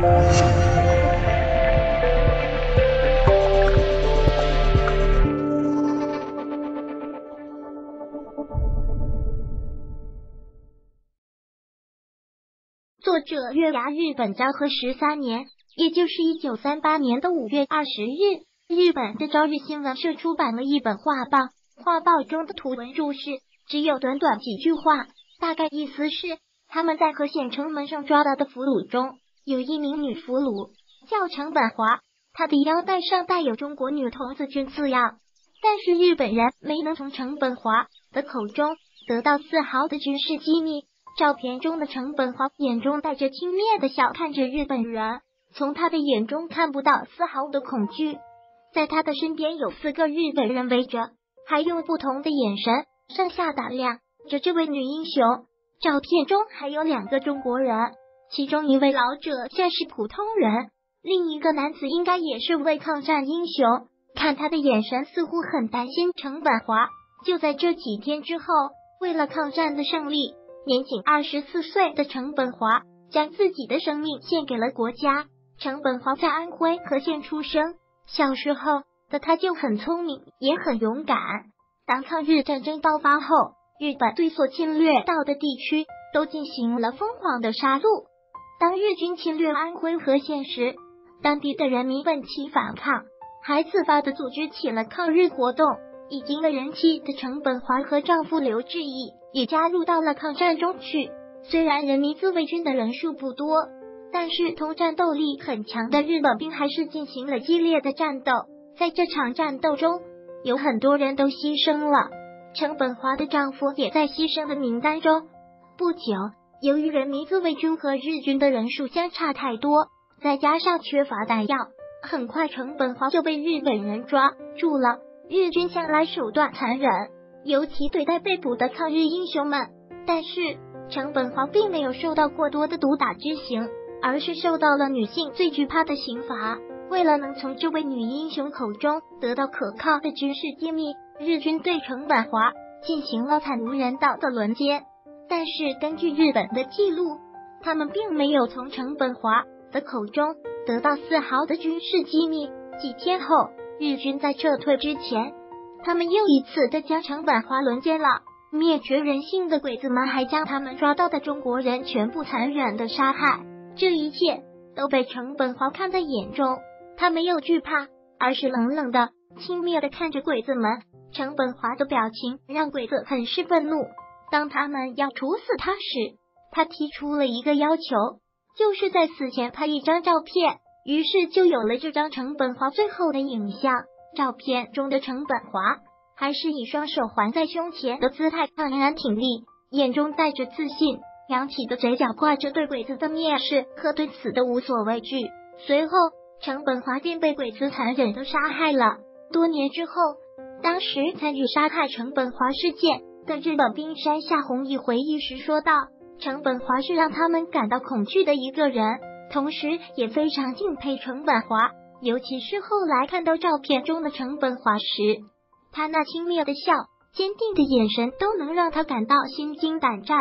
作者：月牙。日本昭和十三年，也就是一九三八年的五月二十日，日本的朝日新闻社出版了一本画报。画报中的图文注释只有短短几句话，大概意思是他们在和县城门上抓到的俘虏中，有一名女俘虏叫成本华，她的腰带上带有中国女童子军字样，但是日本人没能从成本华的口中得到丝毫的军事机密。照片中的成本华眼中带着轻蔑的笑看着日本人，从他的眼中看不到丝毫的恐惧。在他的身边有四个日本人围着，还用不同的眼神上下打量着这位女英雄。照片中还有两个中国人，其中一位老者像是普通人，另一个男子应该也是位抗战英雄。看他的眼神，似乎很担心成本华。就在这几天之后，为了抗战的胜利。年仅二十四岁的成本华将自己的生命献给了国家。成本华在安徽和县出生，小时候的他就很聪明，也很勇敢。当抗日战争爆发后，日本对所侵略到的地区都进行了疯狂的杀戮。当日军侵略安徽和县时，当地的人民奋起反抗，还自发的组织起了抗日活动。已经为人妻的程本华和丈夫刘志毅也加入到了抗战中去。虽然人民自卫军的人数不多，但是同战斗力很强的日本兵还是进行了激烈的战斗。在这场战斗中，有很多人都牺牲了，程本华的丈夫也在牺牲的名单中。不久，由于人民自卫军和日军的人数相差太多，再加上缺乏弹药，很快成本华就被日本人抓住了。日军向来手段残忍，尤其对待被捕的抗日英雄们。但是成本华并没有受到过多的毒打之刑，而是受到了女性最惧怕的刑罚。为了能从这位女英雄口中得到可靠的军事机密，日军对成本华进行了惨无人道的轮奸。但是根据日本的记录，他们并没有从成本华的口中得到丝毫的军事机密。几天后。日军在撤退之前，他们又一次的将成本华轮奸了。灭绝人性的鬼子们还将他们抓到的中国人全部残忍的杀害。这一切都被成本华看在眼中，他没有惧怕，而是冷冷的、轻蔑的看着鬼子们。成本华的表情让鬼子很是愤怒。当他们要处死他时，他提出了一个要求，就是在死前拍一张照片。于是就有了这张成本华最后的影像。照片中的成本华还是以双手环在胸前的姿态昂然挺立，眼中带着自信，扬起的嘴角挂着对鬼子的蔑视和对死的无所畏惧。随后，成本华便被鬼子残忍的杀害了。多年之后，当时参与杀害成本华事件的日本冰山下弘毅回忆时说道：“成本华是让他们感到恐惧的一个人。”同时也非常敬佩成本华，尤其是后来看到照片中的成本华时，他那轻蔑的笑、坚定的眼神，都能让他感到心惊胆战。